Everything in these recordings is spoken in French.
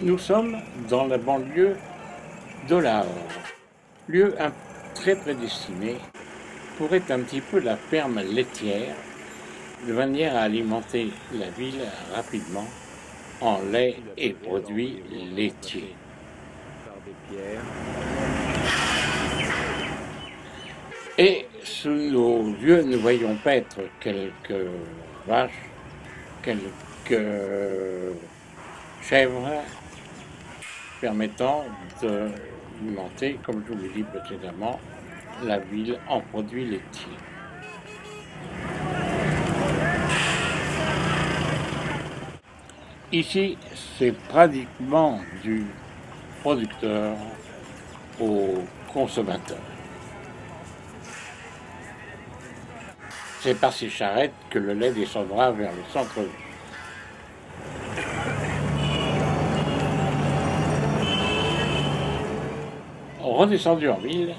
Nous sommes dans la banlieue de Lahore, lieu très prédestiné pour être un petit peu la ferme laitière, de manière à alimenter la ville rapidement en lait et produits laitiers. Et sous nos yeux, nous voyons paître quelques vaches, quelques chèvres, permettant d'alimenter, comme je vous l'ai dit précédemment, la ville en produits laitiers. Ici, c'est pratiquement du producteur au consommateur. C'est par ces charrettes que le lait descendra vers le centre-ville. Redescendu en ville,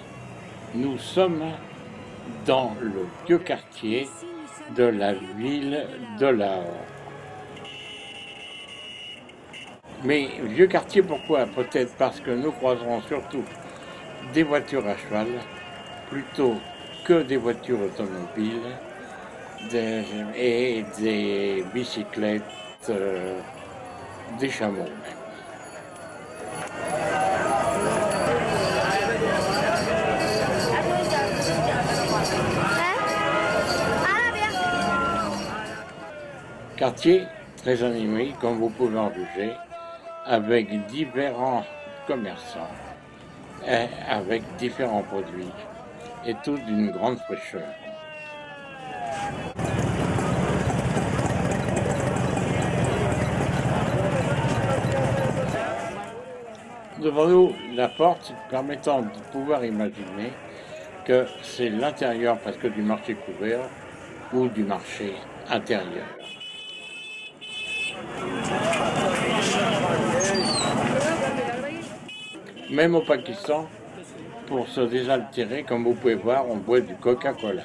nous sommes dans le vieux quartier de la ville de Lahore. Mais vieux quartier, pourquoi? Peut-être parce que nous croiserons surtout des voitures à cheval plutôt que des voitures automobiles et des bicyclettes, euh, des chameaux même. Quartier très animé, comme vous pouvez en juger, avec différents commerçants, et avec différents produits, et tout d'une grande fraîcheur. Devant nous, la porte permettant de pouvoir imaginer que c'est l'intérieur parce que du marché couvert ou du marché intérieur. Même au Pakistan, pour se désaltérer, comme vous pouvez voir, on boit du Coca-Cola.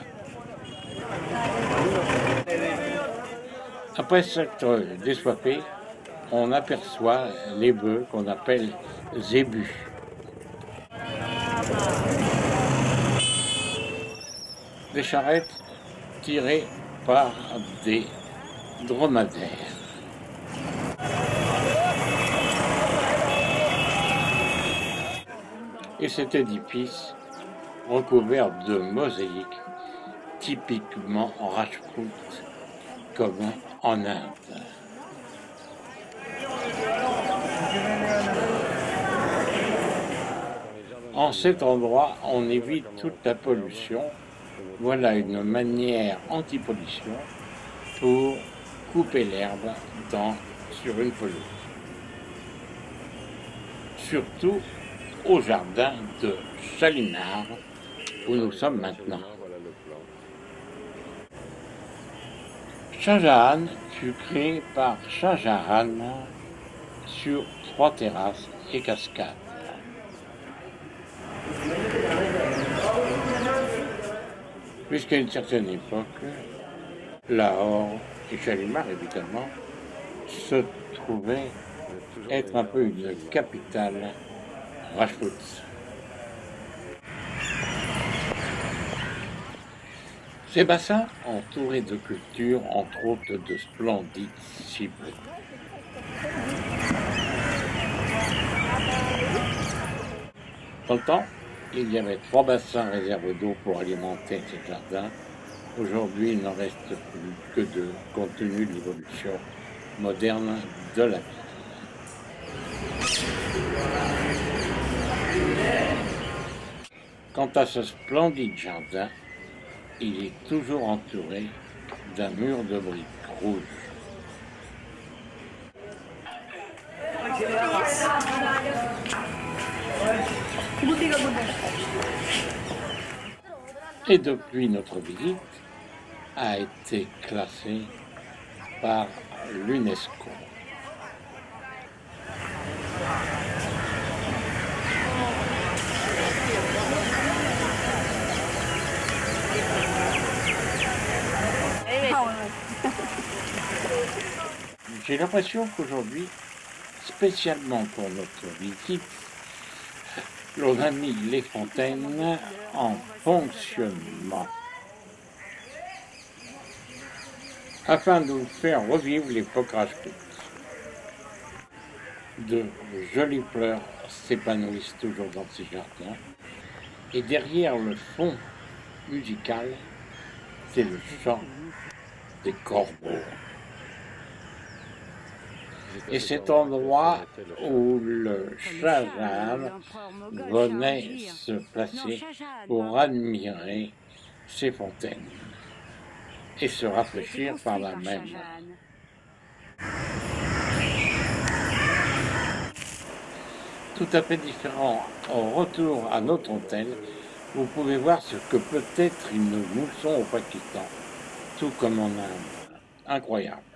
Après s'être désoiffé, on aperçoit les bœufs qu'on appelle zébus. Des charrettes tirées par des dromadaires. Et cet édifice recouvert de mosaïques typiquement en Rajput comme en Inde. En cet endroit, on évite toute la pollution. Voilà une manière anti-pollution pour couper l'herbe sur une pelouse. Surtout au jardin de Chalinard, où nous sommes maintenant. Shahjahan fut créé par Shahjahan sur trois terrasses et cascades. Puisqu'à une certaine époque, Lahore et Chalimar, évidemment, se trouvaient être un peu une capitale Ces bassins, entourés de cultures, entre autres de splendides cibles. Dans le temps, il y avait trois bassins réservés d'eau pour alimenter ces jardins. Aujourd'hui, il n'en reste plus que deux, compte tenu de l'évolution moderne de la vie. Quant à ce splendide jardin, il est toujours entouré d'un mur de briques rouges. Et depuis notre visite, a été classé par l'UNESCO. J'ai l'impression qu'aujourd'hui, spécialement pour notre visite, l'on a mis les fontaines en fonctionnement afin de faire revivre l'époque rajouter. De jolies fleurs s'épanouissent toujours dans ces jardins et derrière le fond musical, c'est le chant des corbeaux. Et cet endroit où le Shahjahan venait se placer pour admirer ces fontaines et se rafraîchir par la même. Tout à fait différent au retour à notre hôtel, vous pouvez voir ce que peut être une mousson au Pakistan, tout comme en Inde. Incroyable.